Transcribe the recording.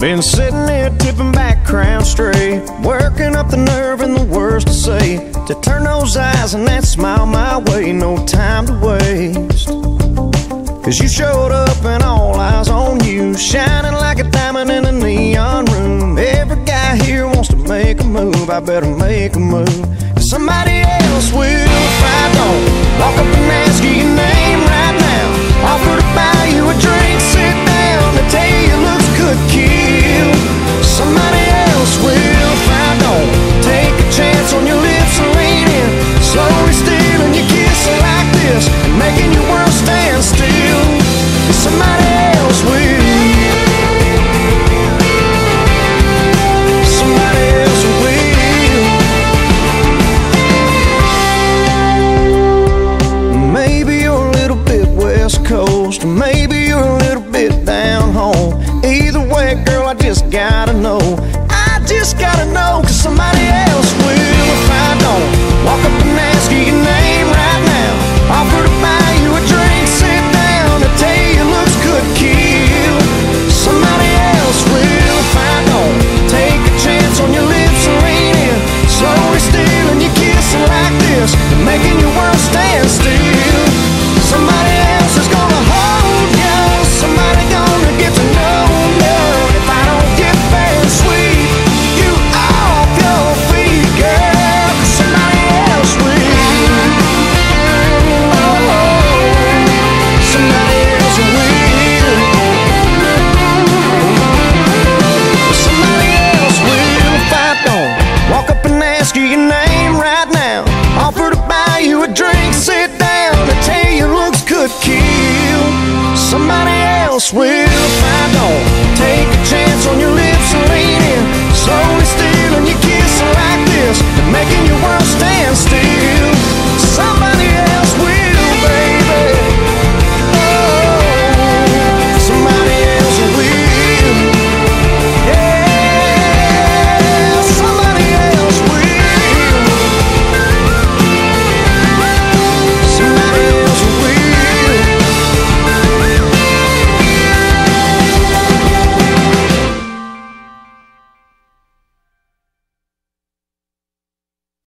Been sitting here tipping back, crown straight, working up the nerve and the words to say. To turn those eyes and that smile my way, no time to waste. Cause you showed up and all eyes on you, shining like a diamond in a neon room. Every guy here wants to make a move, I better make a move. a little bit down home. Either way, girl, I just gotta know. ask you your name right now. Offer to buy you a drink, sit